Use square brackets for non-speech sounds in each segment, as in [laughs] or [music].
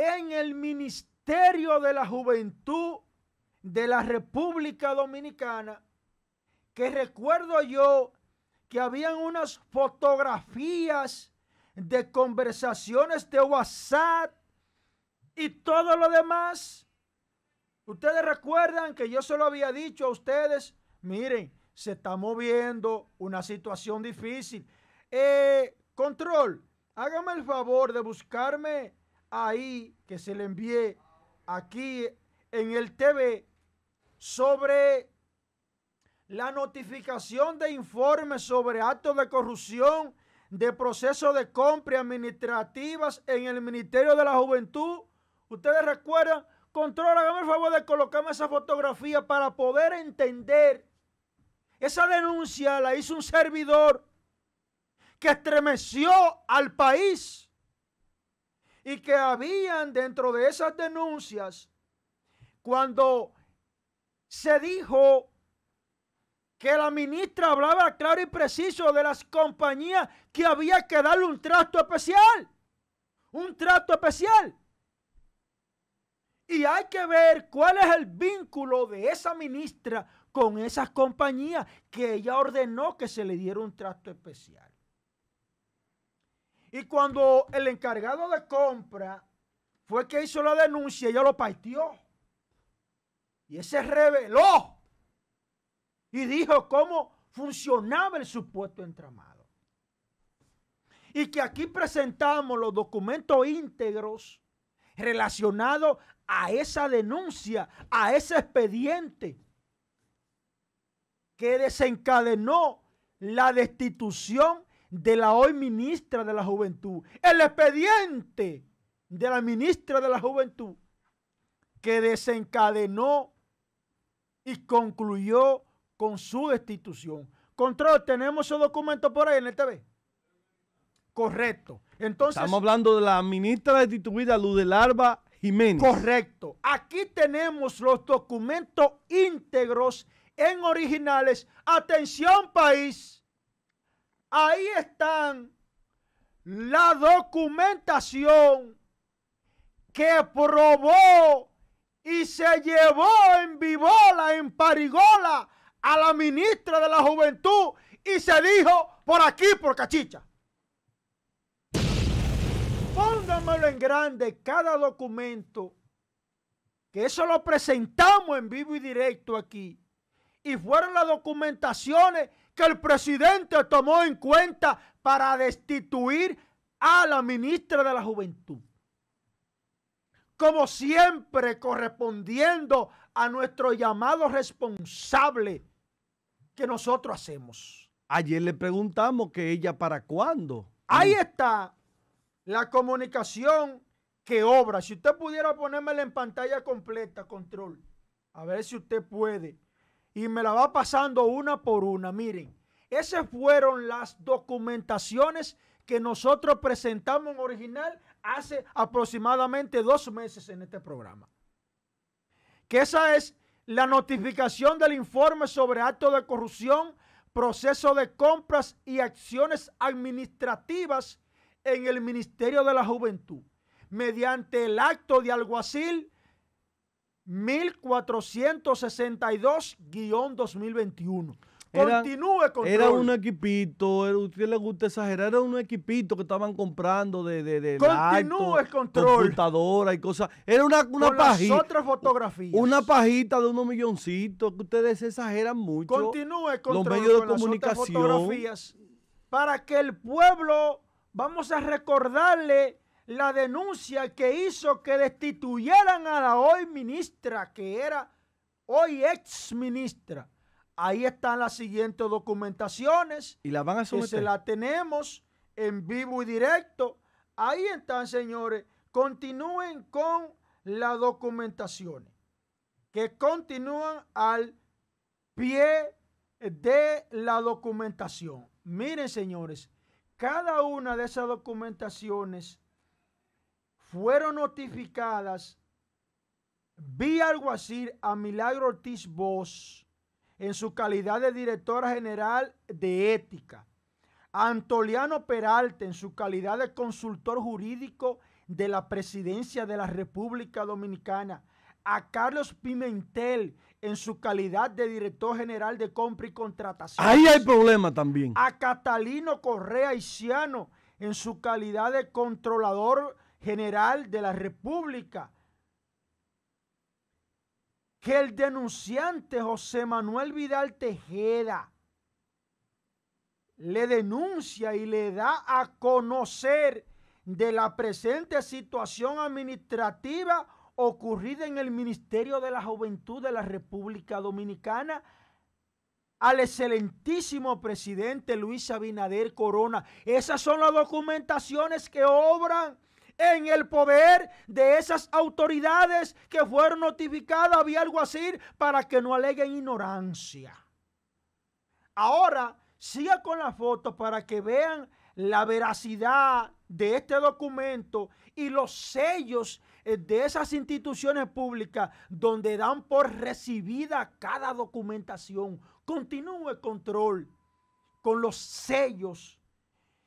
en el Ministerio de la Juventud de la República Dominicana, que recuerdo yo que habían unas fotografías de conversaciones de WhatsApp y todo lo demás. Ustedes recuerdan que yo se lo había dicho a ustedes, miren, se está moviendo una situación difícil. Eh, control, hágame el favor de buscarme ahí que se le envié aquí en el TV sobre la notificación de informes sobre actos de corrupción de procesos de compra administrativas en el Ministerio de la Juventud. Ustedes recuerdan, control, hágame el favor de colocarme esa fotografía para poder entender. Esa denuncia la hizo un servidor que estremeció al país y que habían dentro de esas denuncias cuando se dijo que la ministra hablaba claro y preciso de las compañías que había que darle un trato especial. Un trato especial. Y hay que ver cuál es el vínculo de esa ministra con esas compañías que ella ordenó que se le diera un trato especial. Y cuando el encargado de compra fue que hizo la denuncia, ella lo partió. Y ese reveló y dijo cómo funcionaba el supuesto entramado. Y que aquí presentamos los documentos íntegros relacionados a esa denuncia, a ese expediente que desencadenó la destitución de la hoy ministra de la Juventud. El expediente de la ministra de la Juventud que desencadenó y concluyó con su destitución. Control, tenemos esos documentos por ahí en el TV. Correcto. Entonces, Estamos hablando de la ministra destituida Ludelarba Jiménez. Correcto. Aquí tenemos los documentos íntegros en originales. Atención país. Ahí están la documentación que probó y se llevó en vivola, en parigola a la ministra de la Juventud y se dijo por aquí, por cachicha. Póngamelo en grande cada documento, que eso lo presentamos en vivo y directo aquí. Y fueron las documentaciones que el presidente tomó en cuenta para destituir a la ministra de la Juventud. Como siempre, correspondiendo a nuestro llamado responsable que nosotros hacemos. Ayer le preguntamos que ella para cuándo. Ahí está la comunicación que obra. Si usted pudiera ponérmela en pantalla completa, control, a ver si usted puede. Y me la va pasando una por una. Miren, esas fueron las documentaciones que nosotros presentamos en original hace aproximadamente dos meses en este programa. Que esa es la notificación del informe sobre actos de corrupción, proceso de compras y acciones administrativas en el Ministerio de la Juventud, mediante el acto de alguacil 1462-2021. Continúe con Era un equipito, era, usted le gusta exagerar, era un equipito que estaban comprando de, de, de Continúe control. computadora y cosas. Era una, una con las pajita. otras fotografías. Una pajita de unos milloncitos que ustedes exageran mucho. Continúe con los medios de con las otras comunicación. fotografías para que el pueblo vamos a recordarle la denuncia que hizo que destituyeran a la hoy ministra, que era hoy ex ministra. Ahí están las siguientes documentaciones. Y la van a que se someter. la tenemos en vivo y directo. Ahí están, señores. Continúen con las documentaciones. Que continúan al pie de la documentación. Miren, señores, cada una de esas documentaciones fueron notificadas vía alguacil a Milagro Ortiz Bosch en su calidad de directora general de ética, a Antoliano Peralta en su calidad de consultor jurídico de la presidencia de la República Dominicana, a Carlos Pimentel en su calidad de director general de compra y contratación. Ahí hay problema también. A Catalino Correa Isiano en su calidad de controlador general de la República. Que el denunciante José Manuel Vidal Tejeda le denuncia y le da a conocer de la presente situación administrativa ocurrida en el Ministerio de la Juventud de la República Dominicana al excelentísimo presidente Luis Abinader Corona. Esas son las documentaciones que obran en el poder de esas autoridades que fueron notificadas vía así para que no aleguen ignorancia. Ahora, siga con la foto para que vean la veracidad de este documento y los sellos eh, de esas instituciones públicas donde dan por recibida cada documentación. Continúe control con los sellos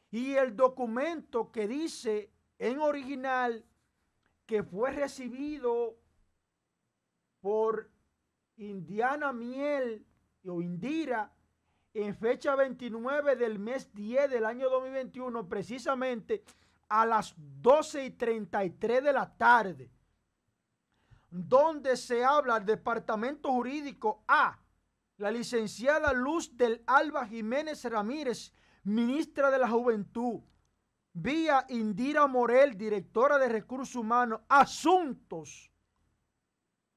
y el documento que dice en original que fue recibido por Indiana Miel o Indira en fecha 29 del mes 10 del año 2021, precisamente a las 12 y 33 de la tarde, donde se habla del Departamento Jurídico A, la licenciada Luz del Alba Jiménez Ramírez, ministra de la Juventud, vía Indira Morel, directora de Recursos Humanos, Asuntos.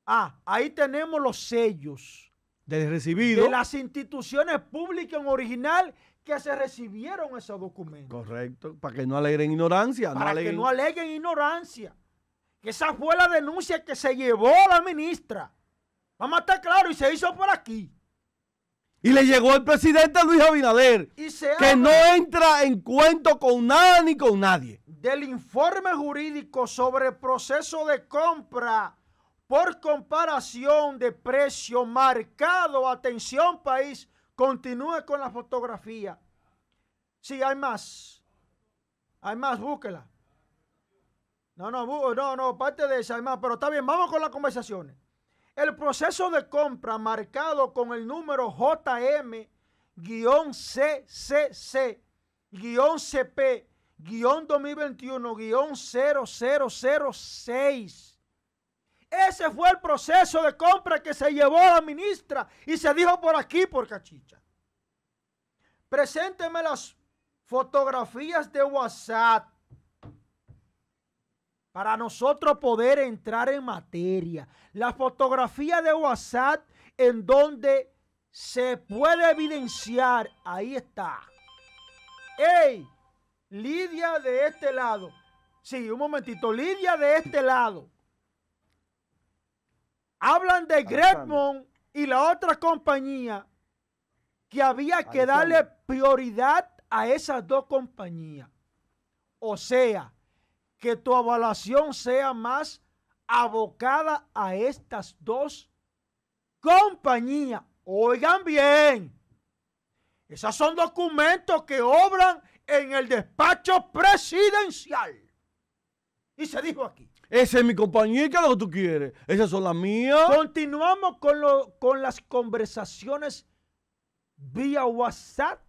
Ah, ahí tenemos los sellos de recibido. De las instituciones públicas en original que se recibieron esos documentos. Correcto, para que no alegren ignorancia. Para que no aleguen ignorancia. Que esa fue la denuncia que se llevó la ministra. Vamos a estar claros, y se hizo por aquí. Y le llegó el presidente Luis Abinader, que no entra en cuento con nada ni con nadie. Del informe jurídico sobre el proceso de compra por comparación de precio marcado, atención país, continúe con la fotografía. Sí, hay más. Hay más, búsquela. No, no, no, no, parte de esa hay más, pero está bien, vamos con las conversaciones. El proceso de compra marcado con el número JM-CC-CP-2021-0006 ese fue el proceso de compra que se llevó a la ministra y se dijo por aquí, por cachicha. Presénteme las fotografías de WhatsApp para nosotros poder entrar en materia. La fotografía de WhatsApp en donde se puede evidenciar, ahí está. ¡Ey! Lidia de este lado. Sí, un momentito. Lidia de este lado hablan de Gretmont y la otra compañía que había que darle prioridad a esas dos compañías. O sea, que tu evaluación sea más abocada a estas dos compañías. Oigan bien, esos son documentos que obran en el despacho presidencial. Y se dijo aquí. Esa es mi compañía, ¿qué es lo que tú quieres? Esas son las mías. Continuamos con, con las conversaciones vía WhatsApp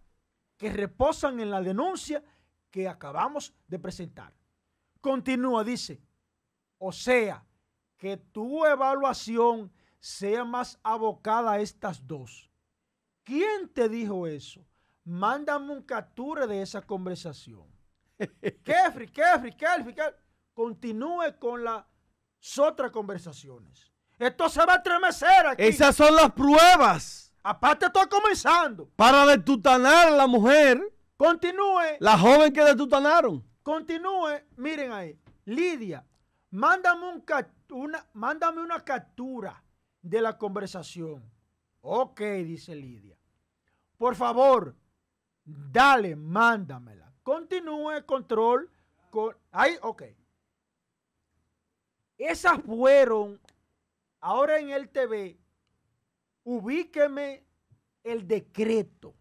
que reposan en la denuncia que acabamos de presentar. Continúa, dice, o sea, que tu evaluación sea más abocada a estas dos. ¿Quién te dijo eso? Mándame un capture de esa conversación. [laughs] Kefri, Kefri, Kefri continúe con las otras conversaciones. Esto se va a estremecer aquí. Esas son las pruebas. Aparte estoy comenzando. Para detutanar a la mujer. Continúe. La joven que detutanaron. Continúe. Miren ahí. Lidia, mándame, un, una, mándame una captura de la conversación. Ok, dice Lidia. Por favor, dale, mándamela. Continúe, control. Con, ahí, ok. Esas fueron, ahora en el TV, ubíqueme el decreto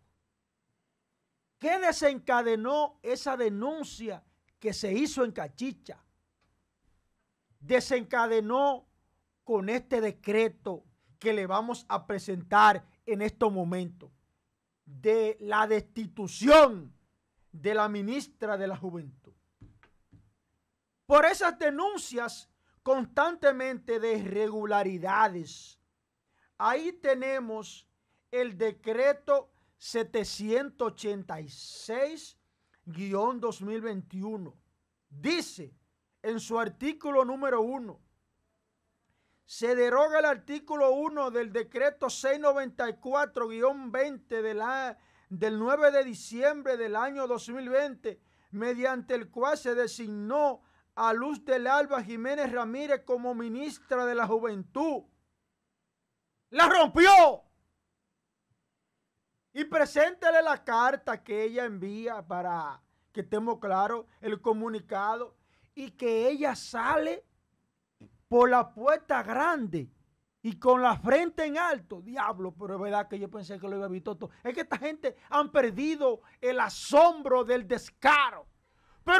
que desencadenó esa denuncia que se hizo en Cachicha. desencadenó con este decreto que le vamos a presentar en estos momentos de la destitución de la ministra de la Juventud. Por esas denuncias constantemente de irregularidades, ahí tenemos el decreto 786-2021. Dice en su artículo número 1, se deroga el artículo 1 del decreto 694-20 de del 9 de diciembre del año 2020, mediante el cual se designó a Luz del Alba Jiménez Ramírez como ministra de la Juventud. La rompió. Y preséntele la carta que ella envía para que estemos claros, el comunicado, y que ella sale por la puerta grande y con la frente en alto. Diablo, pero es verdad que yo pensé que lo iba a visto todo. Es que esta gente han perdido el asombro del descaro.